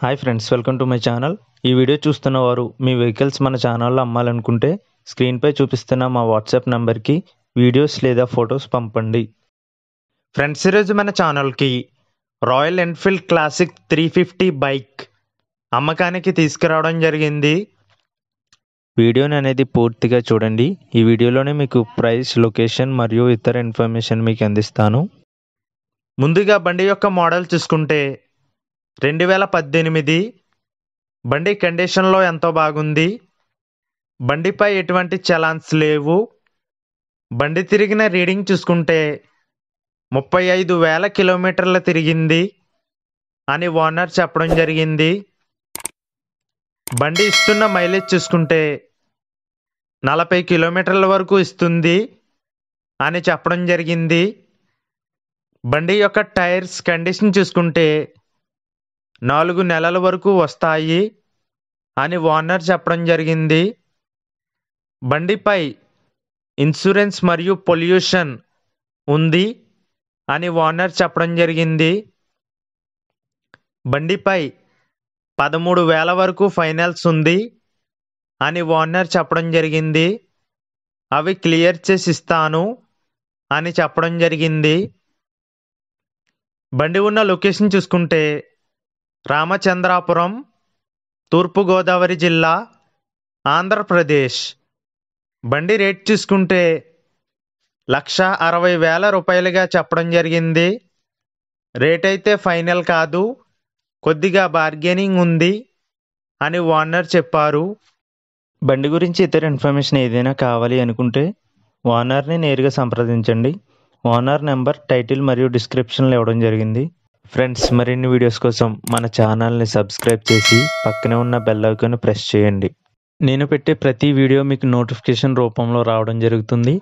Hi friends welcome to my channel ఈ video చూస్తున్న వారు మీ వెహికల్స్ మన ఛానల్లో అమ్మాలనుకుంటే స్క్రీన్పై చూపిస్తున్న మా వాట్సాప్ నెంబర్కి వీడియోస్ లేదా ఫొటోస్ పంపండి. ఫ్రెండ్స్ ఈరోజు మన ఛానల్కి Royal Enfield Classic three fifty bike అమ్మకానికి తీసుకురావడం జరిగింది. వీడియోని అనేది పూర్తిగా చూడండి. ఈ వీడియోలోనే మీకు ప్రైస్ లొకేషన్ మరియు ఇతర ఇన్ఫర్మేషన్ మీకు అందిస్తాను. ముందుగా బండి యొక్క మోడల్ చూసుకుంటే రెండు వేల పద్దెనిమిది బండి కండిషన్లో ఎంతో బాగుంది. బండిపై ఎటువంటి చలాన్స్ లేవు. బండి తిరిగిన రీడింగ్ చూసుకుంటే ముప్పై ఐదు వేల కిలోమీటర్లు తిరిగింది అని ఓనర్ చెప్పడం జరిగింది. బండి ఇస్తున్న మైలేజ్ చూసుకుంటే నలభై కిలోమీటర్ల వరకు ఇస్తుంది అని చెప్పడం జరిగింది. బండి యొక్క టైర్స్ కండిషన్ చూసుకుంటే నాలుగు నెలల వరకు వస్తాయి అని ఓనర్ చెప్పడం జరిగింది. బండిపై ఇన్సూరెన్స్ మరియు పొల్యూషన్ ఉంది అని ఓనర్ చెప్పడం జరిగింది. బండిపై పదమూడు వేల వరకు ఫైనల్స్ ఉంది అని ఓనర్ చెప్పడం జరిగింది. అవి క్లియర్ చేసి ఇస్తాను అని చెప్పడం జరిగింది. బండి ఉన్న లొకేషన్ చూసుకుంటే రామచంద్రాపురం తూర్పుగోదావరి జిల్లా ఆంధ్రప్రదేశ్. బండి రేట్ చూసుకుంటే లక్ష అరవై వేల రూపాయలుగా చెప్పడం జరిగింది. రేట్ అయితే ఫైనల్ కాదు కొద్దిగా బార్గెనింగ్ ఉంది అని ఓనర్ చెప్పారు. బండి గురించి ఇతర ఇన్ఫర్మేషన్ ఏదైనా కావాలి అనుకుంటే ఓనర్ని నేరుగా సంప్రదించండి. ఓనర్ నెంబర్ టైటిల్ మరియు డిస్క్రిప్షన్లో ఇవ్వడం జరిగింది. ఫ్రెండ్స్ మరిన్ని వీడియోస్ కోసం మన ఛానల్ని సబ్స్క్రైబ్ చేసి పక్కనే ఉన్న బెల్ ఐకాన్ ప్రెస్ చేయండి. నేను పెట్టే ప్రతి వీడియో మీకు నోటిఫికేషన్ రూపంలో రావడం జరుగుతుంది.